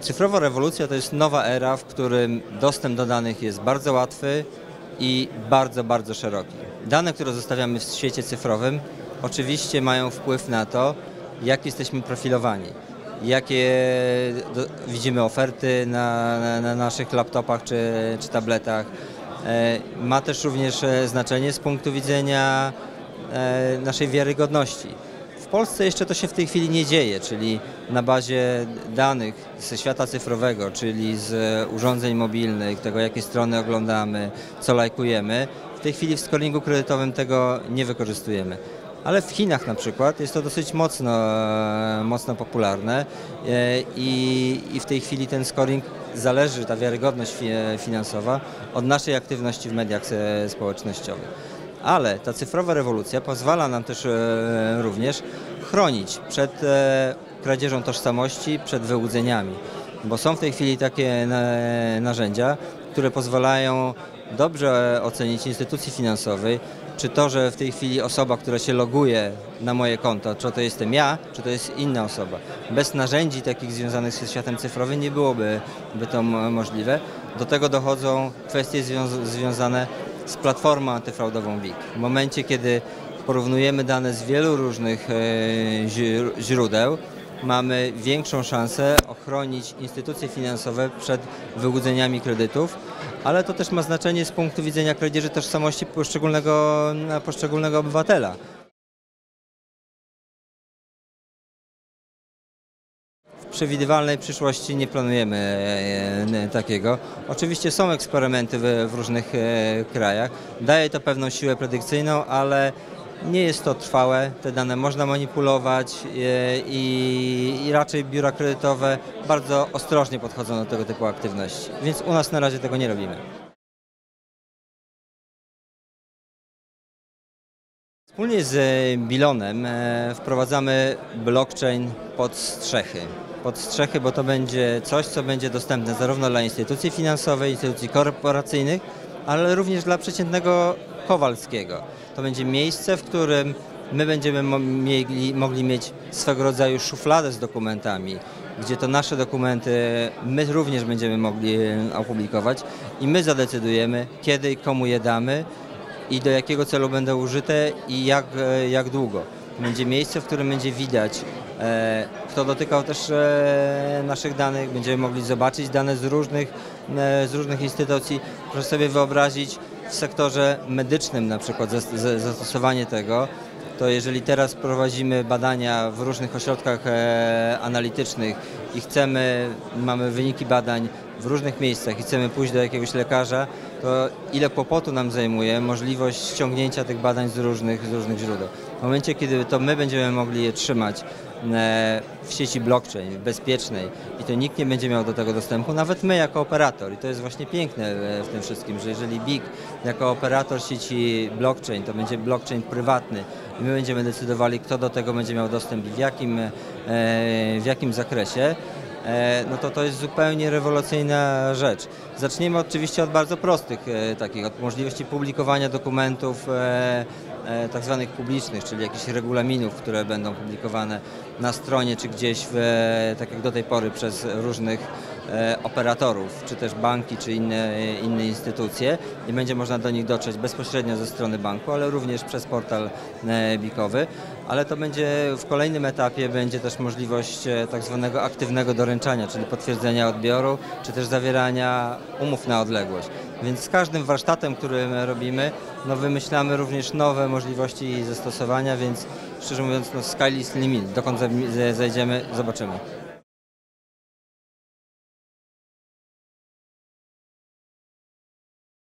Cyfrowa rewolucja to jest nowa era, w którym dostęp do danych jest bardzo łatwy i bardzo, bardzo szeroki. Dane, które zostawiamy w świecie cyfrowym, oczywiście mają wpływ na to, jak jesteśmy profilowani, jakie widzimy oferty na, na, na, naszych laptopach czy, czy tabletach. E, ma też również e, znaczenie z punktu widzenia e, naszej wiarygodności. Polsce jeszcze to się w tej chwili nie dzieje, czyli na bazie danych ze świata cyfrowego, czyli z urządzeń mobilnych, tego jakie strony oglądamy, co lajkujemy. W tej chwili w scoringu kredytowym tego nie wykorzystujemy ale w Chinach na przykład jest to dosyć mocno, mocno popularne i, i w tej chwili ten scoring zależy, ta wiarygodność finansowa od naszej aktywności w mediach społecznościowych. Ale ta cyfrowa rewolucja pozwala nam też również chronić przed kradzieżą tożsamości, przed wyłudzeniami, bo są w tej chwili takie narzędzia, które pozwalają dobrze ocenić instytucji finansowej, czy to, że w tej chwili osoba, która się loguje na moje konto, czy to jestem ja, czy to jest inna osoba. Bez narzędzi takich związanych ze światem cyfrowym nie byłoby by to możliwe. Do tego dochodzą kwestie związ związane z platformą antyfraudową WIG. W momencie, kiedy porównujemy dane z wielu różnych e, źródeł, mamy większą szansę ochronić instytucje finansowe przed wyłudzeniami kredytów, ale to też ma znaczenie z punktu widzenia kradzieży tożsamości poszczególnego, poszczególnego obywatela. Przewidywalnej przyszłości nie planujemy e, e, takiego. Oczywiście są eksperymenty w, różnych e, krajach. Daje to pewną siłę predykcyjną, ale nie jest to trwałe, te dane można manipulować i, i, raczej biura kredytowe bardzo ostrożnie podchodzą do tego typu aktywności, więc u nas na razie tego nie robimy. Wspólnie z Bilonem e, wprowadzamy blockchain pod strzechy. Pod strzechy, bo to będzie coś, co będzie dostępne zarówno dla instytucji finansowej, instytucji korporacyjnych, ale również dla przeciętnego Kowalskiego. To będzie miejsce, w którym my będziemy mieli, mogli mieć swego rodzaju szufladę z dokumentami, gdzie to nasze dokumenty my również będziemy mogli e, opublikować i my zadecydujemy, kiedy i komu je damy i do jakiego celu będą użyte i jak, e, jak długo. Będzie miejsce, w którym będzie widać, e, kto dotykał też naszych danych, będziemy mogli zobaczyć dane z różnych, z różnych instytucji. Proszę sobie wyobrazić, w sektorze medycznym na przykład zastosowanie tego, to jeżeli teraz prowadzimy badania w różnych ośrodkach e, analitycznych i chcemy, mamy wyniki badań w różnych miejscach i chcemy pójść do jakiegoś lekarza, to ile kłopotu nam zajmuje możliwość ściągnięcia tych badań z różnych, z różnych źródeł. W momencie, kiedy to my będziemy mogli je trzymać e, w sieci blockchain, bezpiecznej i to nikt nie będzie miał do tego dostępu, nawet my jako operator. I to jest właśnie piękne e, w tym wszystkim, że jeżeli BIG jako operator sieci blockchain, to będzie blockchain prywatny i my będziemy decydowali, kto do tego będzie miał dostęp i w jakim, e, w jakim zakresie, no to to jest zupełnie rewolucyjna rzecz. Zaczniemy oczywiście od bardzo prostych takich, od możliwości publikowania dokumentów E, tak zwanych publicznych, czyli jakichś regulaminów, które będą publikowane na stronie czy gdzieś, w, e, tak jak do tej pory przez różnych e, operatorów, czy też banki, czy inne, inne instytucje i będzie można do nich dotrzeć bezpośrednio ze strony banku, ale również przez portal bikowy. Ale to będzie w kolejnym etapie będzie też możliwość tak zwanego aktywnego doręczania, czyli potwierdzenia odbioru, czy też zawierania umów na odległość. Więc z każdym warsztatem, który robimy, no wymyślamy również nowe możliwości zastosowania, więc szczerze mówiąc, no sky is limit. Dokąd zajdziemy, zobaczymy.